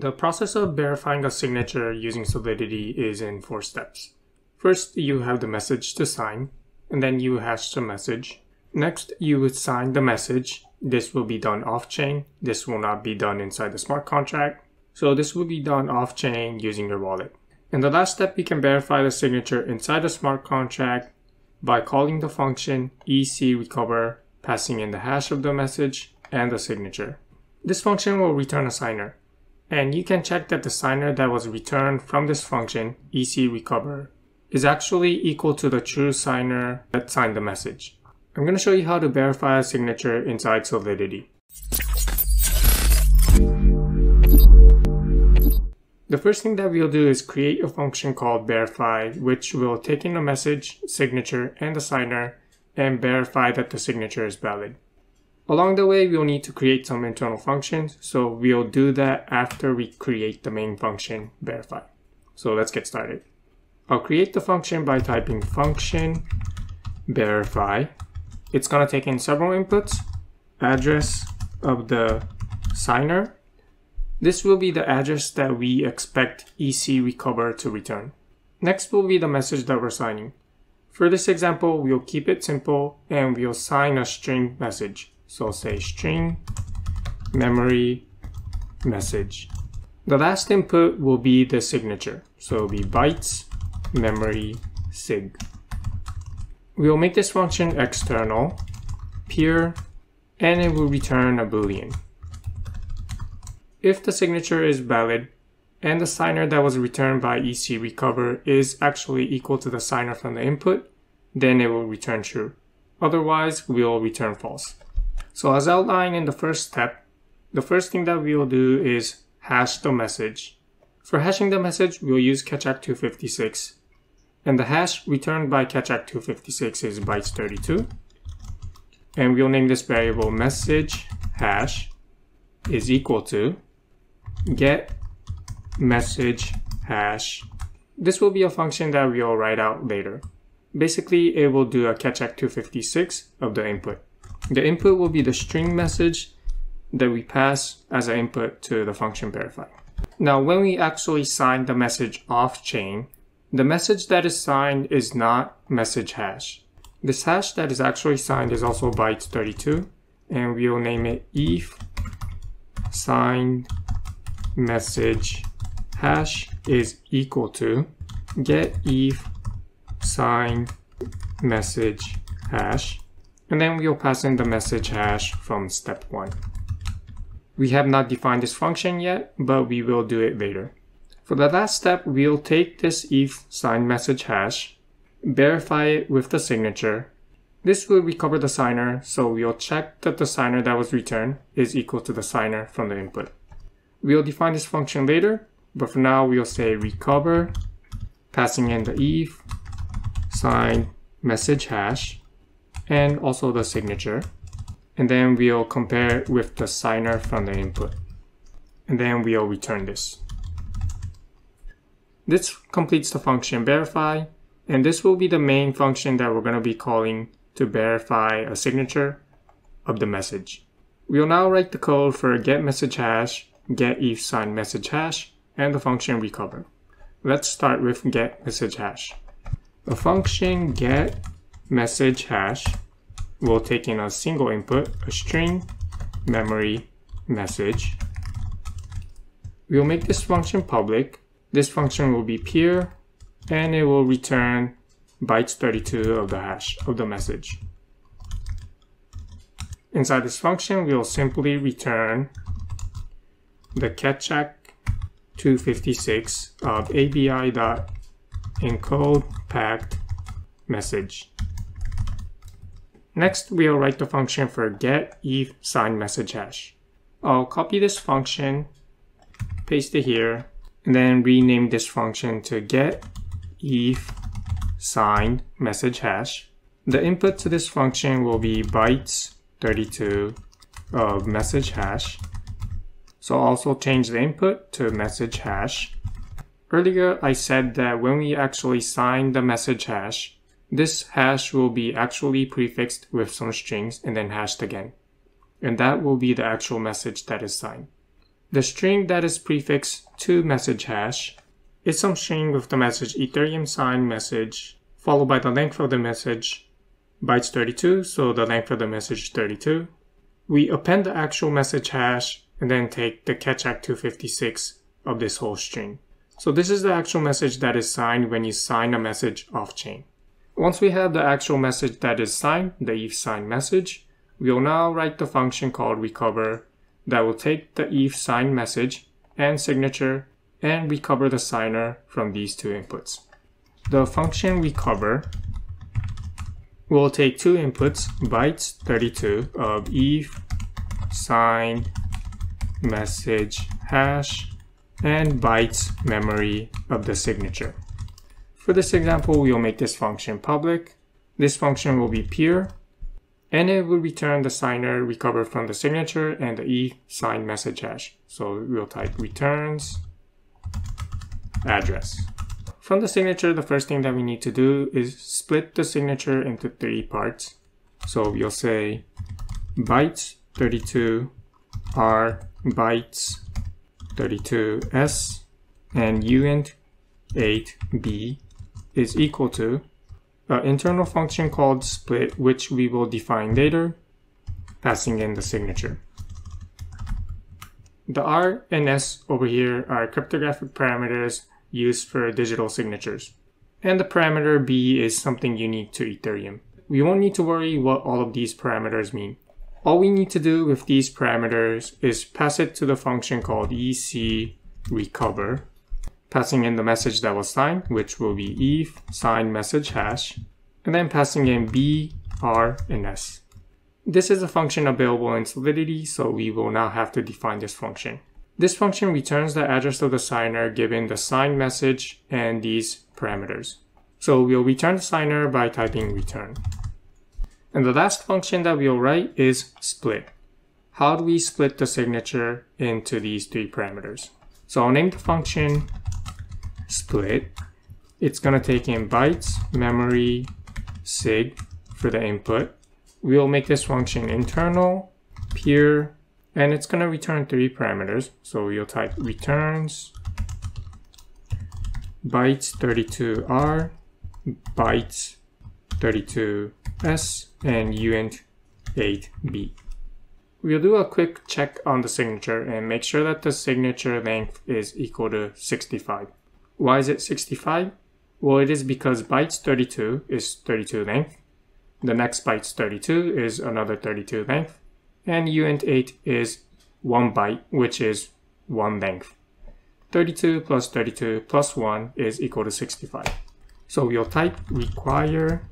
The process of verifying a signature using Solidity is in four steps. First, you have the message to sign, and then you hash the message. Next, you would sign the message. This will be done off-chain. This will not be done inside the smart contract. So this will be done off-chain using your wallet. In the last step, you can verify the signature inside the smart contract by calling the function ecrecover, passing in the hash of the message and the signature. This function will return a signer. And you can check that the signer that was returned from this function, ecrecover, is actually equal to the true signer that signed the message. I'm going to show you how to verify a signature inside Solidity. The first thing that we'll do is create a function called verify, which will take in the message, signature, and the signer, and verify that the signature is valid. Along the way, we'll need to create some internal functions, so we'll do that after we create the main function, verify. So let's get started. I'll create the function by typing function verify. It's to take in several inputs, address of the signer, this will be the address that we expect ecrecover to return. Next will be the message that we're signing. For this example, we'll keep it simple and we'll sign a string message. So I'll say string memory message. The last input will be the signature. So it'll be bytes memory sig. We'll make this function external, pure, and it will return a boolean. If the signature is valid and the signer that was returned by ecrecover is actually equal to the signer from the input, then it will return true. Otherwise, we'll return false. So as outlined in the first step, the first thing that we will do is hash the message. For hashing the message, we'll use Keccak256. And the hash returned by Keccak256 is bytes 32. And we'll name this variable message hash is equal to get message hash. This will be a function that we'll write out later. Basically, it will do a Keccak256 of the input. The input will be the string message that we pass as an input to the function verify. Now, when we actually sign the message off chain, the message that is signed is not message hash. This hash that is actually signed is also bytes 32, and we'll name it eth signed message hash is equal to get eth sign message hash and then we'll pass in the message hash from step one. We have not defined this function yet, but we will do it later. For the last step, we'll take this eth sign message hash, verify it with the signature. This will recover the signer, so we'll check that the signer that was returned is equal to the signer from the input. We'll define this function later, but for now we'll say recover, passing in the eth sign message hash, and also the signature. And then we'll compare with the signer from the input. And then we'll return this. This completes the function verify, and this will be the main function that we're going to be calling to verify a signature of the message. We'll now write the code for get message hash get eth sign message hash, and the function recover. Let's start with get message hash. The function get message hash will take in a single input, a string, memory, message. We'll make this function public. This function will be pure and it will return bytes 32 of the hash of the message. Inside this function, we'll simply return the Keccak 256 of abi.encode packed message. Next, we'll write the function for get eth sign message hash. I'll copy this function, paste it here, and then rename this function to get eth sign message hash. The input to this function will be bytes 32 of message hash so I'll also change the input to message hash. Earlier I said that when we actually sign the message hash, this hash will be actually prefixed with some strings and then hashed again. And that will be the actual message that is signed. The string that is prefixed to message hash is some string with the message Ethereum sign message followed by the length of the message bytes 32, so the length of the message 32. We append the actual message hash and then take the Keccak 256 of this whole string. So this is the actual message that is signed when you sign a message off chain. Once we have the actual message that is signed, the ETH signed message, we will now write the function called recover that will take the ETH signed message and signature and recover the signer from these two inputs. The function recover will take two inputs, bytes 32 of ETH signed message hash and bytes memory of the signature. For this example, we'll make this function public. This function will be pure and it will return the signer recovered from the signature and the e signed message hash. So we'll type returns address. From the signature, the first thing that we need to do is split the signature into three parts. So we'll say bytes 32 r bytes 32s and uint 8v is equal to an internal function called split, which we will define later, passing in the signature. The R and S over here are cryptographic parameters used for digital signatures. And the parameter V is something unique to Ethereum. We won't need to worry what all of these parameters mean. All we need to do with these parameters is pass it to the function called EC recover passing in the message that was signed, which will be ETH signed message hash, and then passing in V, R, and S. This is a function available in Solidity, so we will now have to define this function. This function returns the address of the signer given the signed message and these parameters. So we'll return the signer by typing return. And the last function that we'll write is split. How do we split the signature into these three parameters? So I'll name the function split, it's going to take in bytes, memory, sig for the input. We'll make this function internal, pure, and it's going to return three parameters. So we'll type returns bytes 32r, bytes 32s, and uint 8v. We'll do a quick check on the signature and make sure that the signature length is equal to 65. Why is it 65? Well, it is because bytes 32 is 32 length. The next bytes 32 is another 32 length. And uint 8 is 1 byte, which is 1 length. 32 plus 32 plus 1 is equal to 65. So we'll type require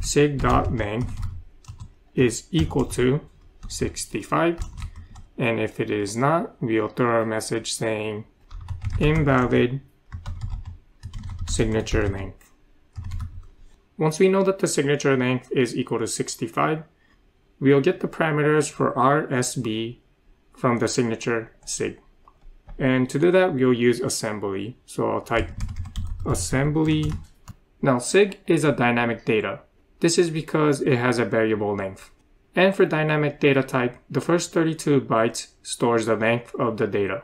sig.length is equal to 65. And if it is not, we'll throw a message saying invalid signature length. Once we know that the signature length is equal to 65, we'll get the parameters for RSV from the signature sig. And to do that, we'll use assembly. So I'll type assembly. Now sig is a dynamic data. This is because it has a variable length. And for dynamic data type, the first 32 bytes stores the length of the data.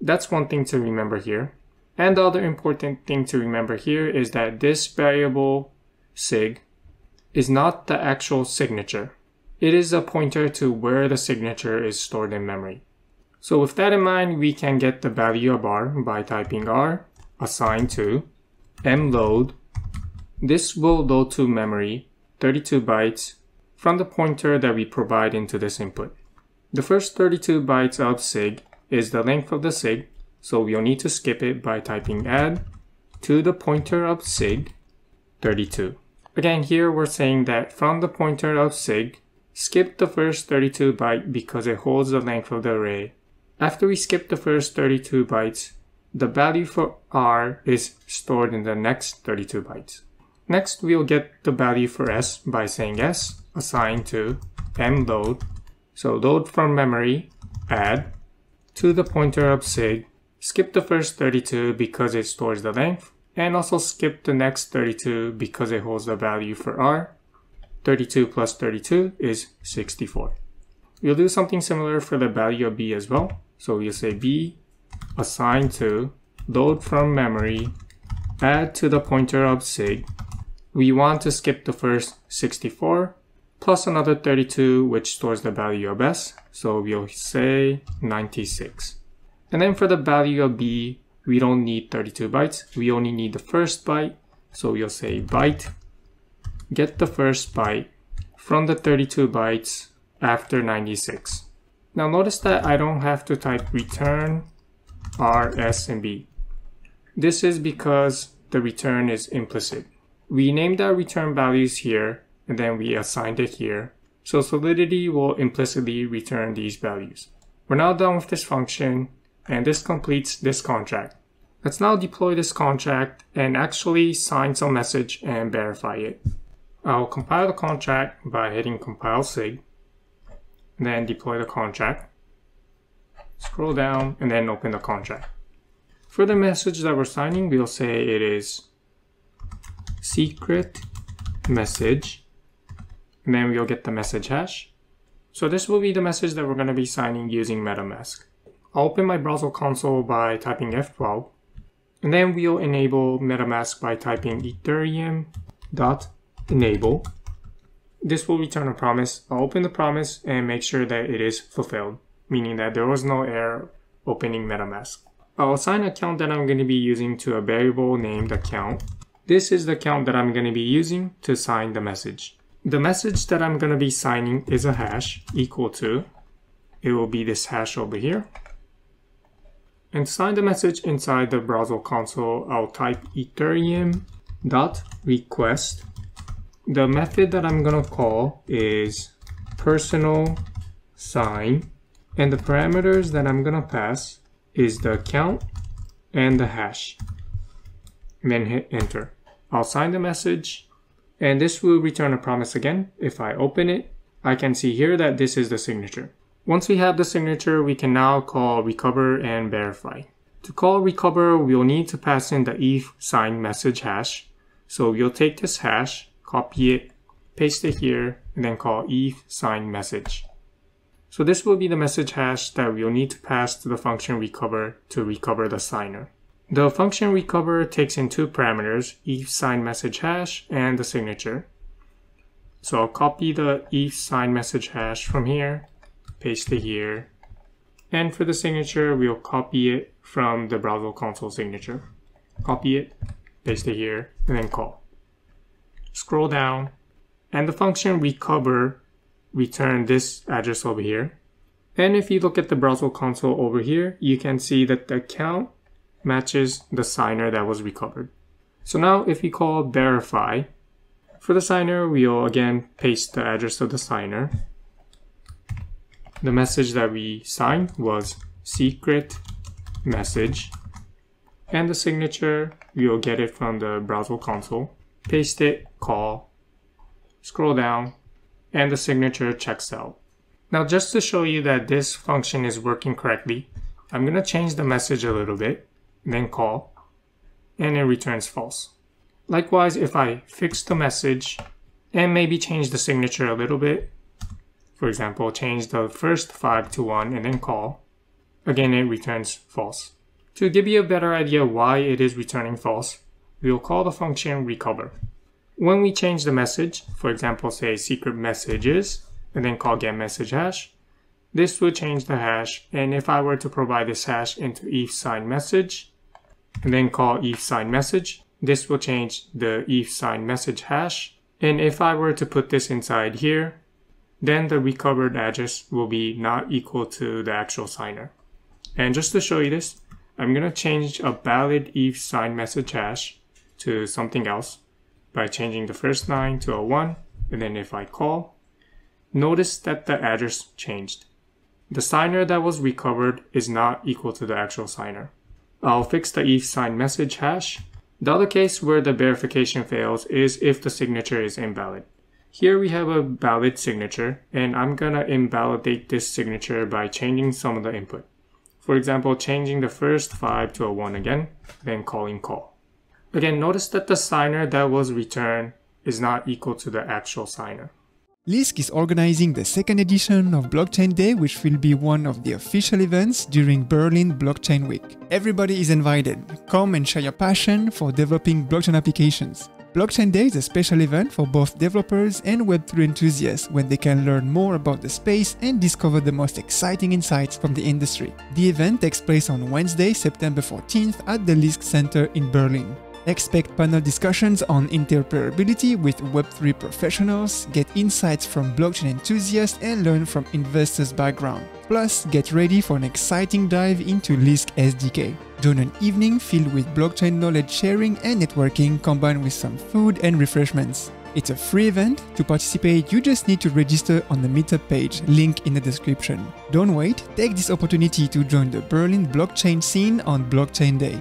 That's one thing to remember here. And the other important thing to remember here is that this variable sig is not the actual signature. It is a pointer to where the signature is stored in memory. So with that in mind, we can get the value of r by typing r assigned to mload. This will load to memory 32 bytes from the pointer that we provide into this input. The first 32 bytes of sig is the length of the sig, so we'll need to skip it by typing add to the pointer of sig 32. Again, here we're saying that from the pointer of sig, skip the first 32 byte because it holds the length of the array. After we skip the first 32 bytes, the value for r is stored in the next 32 bytes. Next, we'll get the value for s by saying s assigned to mload. So load from memory, add to the pointer of sig, skip the first 32 because it stores the length, and also skip the next 32 because it holds the value for r. 32 plus 32 is 64. We'll do something similar for the value of v as well. So we'll say v assigned to load from memory, add to the pointer of sig. We want to skip the first 64 plus another 32 which stores the value of s. So we'll say 96. And then for the value of v, we don't need 32 bytes. We only need the first byte. So we'll say byte, get the first byte from the 32 bytes after 96. Now notice that I don't have to type return R, S, and V. This is because the return is implicit. We named our return values here and then we assigned it here. So Solidity will implicitly return these values. We're now done with this function and this completes this contract. Let's now deploy this contract and actually sign some message and verify it. I'll compile the contract by hitting compile sig, then deploy the contract, scroll down, and then open the contract. For the message that we're signing, we'll say it is secret message, and then we'll get the message hash. So this will be the message that we're going to be signing using MetaMask. I'll open my browser console by typing F12, and then we'll enable MetaMask by typing ethereum dot enable. This will return a promise. I'll open the promise and make sure that it is fulfilled, meaning that there was no error opening MetaMask. I'll assign account that I'm going to be using to a variable named account. This is the account that I'm going to be using to sign the message. The message that I'm going to be signing is a hash equal to, it will be this hash over here. And to sign the message inside the browser console, I'll type ethereum dot request. The method that I'm gonna call is personal sign. And the parameters that I'm gonna pass is the account and the hash. And then hit enter. I'll sign the message and this will return a promise again if I open it I can see here that this is the signature once we have the signature we can now call recover and verify to call recover we'll need to pass in the eth sign message hash so we'll take this hash copy it, paste it here, and then call eth sign message. So this will be the message hash that we'll need to pass to the function recover to recover the signer. The function recover takes in two parameters, eth sign message hash and the signature. So I'll copy the eth sign message hash from here, paste it here, and for the signature, we'll copy it from the browser console signature. Copy it, paste it here, and then call scroll down, and the function recover return this address over here. And if you look at the browser console over here, you can see that the account matches the signer that was recovered. So now if we call verify, for the signer, we'll again paste the address of the signer. The message that we signed was secret message. And the signature, we'll get it from the browser console paste it, call, scroll down, and the signature checks out. Now just to show you that this function is working correctly, I'm going to change the message a little bit, then call, and it returns false. Likewise, if I fix the message and maybe change the signature a little bit, for example, change the first 5 to 1 and then call, again it returns false. To give you a better idea why it is returning false, we will call the function recover. When we change the message, for example, say secret messages, and then call get message hash, this will change the hash. And if I were to provide this hash into eth sign message, and then call eth sign message, this will change the eth sign message hash. And if I were to put this inside here, then the recovered address will be not equal to the actual signer. And just to show you this, I'm going to change a valid eth sign message hash to something else by changing the first line to a 1 and then if I call, notice that the address changed. The signer that was recovered is not equal to the actual signer. I'll fix the eth sign message hash. The other case where the verification fails is if the signature is invalid. Here we have a valid signature and I'm gonna invalidate this signature by changing some of the input. For example, changing the first 5 to a 1 again, then calling call. Again, notice that the signer that was returned is not equal to the actual signer. Lisk is organizing the second edition of Blockchain Day, which will be one of the official events during Berlin Blockchain Week. Everybody is invited. Come and share your passion for developing blockchain applications. Blockchain Day is a special event for both developers and Web3 enthusiasts when they can learn more about the space and discover the most exciting insights from the industry. The event takes place on Wednesday, September 14th at the Lisk Center in Berlin. Expect panel discussions on interoperability with Web3 professionals, get insights from blockchain enthusiasts, and learn from investors' background. Plus, get ready for an exciting dive into Lisk SDK. Join an evening filled with blockchain knowledge sharing and networking combined with some food and refreshments. It's a free event. To participate, you just need to register on the meetup page, link in the description. Don't wait, take this opportunity to join the Berlin blockchain scene on Blockchain Day.